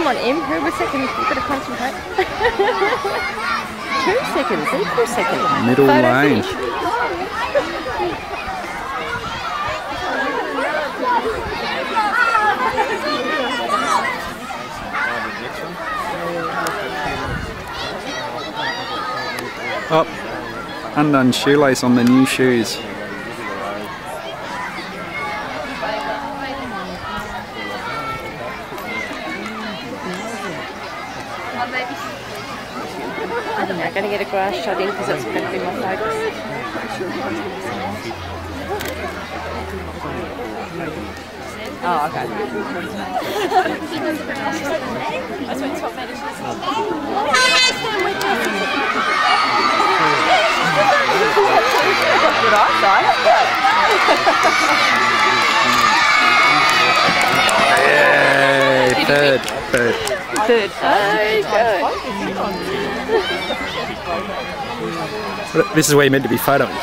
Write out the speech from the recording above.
Come on, Em. Who was second? You've got to concentrate. Two seconds, equal seconds. Middle Photo lane. Up. Undone shoelace on the new shoes. I'm going to get a grass shot in because that's going to be my focus. Oh, okay. Good eyesight. Yay! Third. Third. Third. Okay. Oh, this is where you're meant to be photoing.